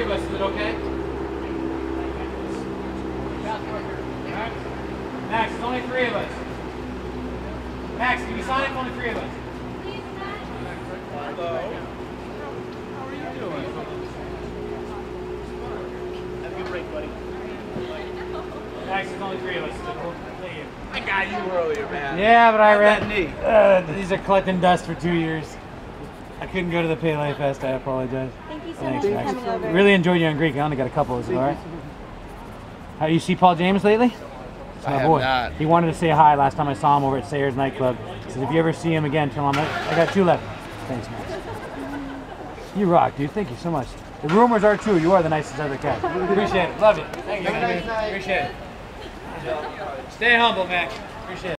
it okay? Max, there's only three of us. Max, can you sign it for only three of us? Have a good break, buddy. Max, there's only three of us. you. I got you earlier, man. Yeah, but I that knee? uh, these are collecting dust for two years. I couldn't go to the PaleyFest. I apologize. Thank you so Thanks, much for coming over. Really enjoyed you on Greek. I only got a couple. Is it all right? How you see Paul James lately? It's I my have boy. not. He wanted to say hi last time I saw him over at Sayers nightclub. He said, if you ever see him again, tell him I, I got two left. Thanks, Max. You rock, dude. Thank you so much. The rumors are true. You are the nicest other cat. Appreciate it. Love you. Thank you. man. Appreciate it. Stay humble, Max. Appreciate it.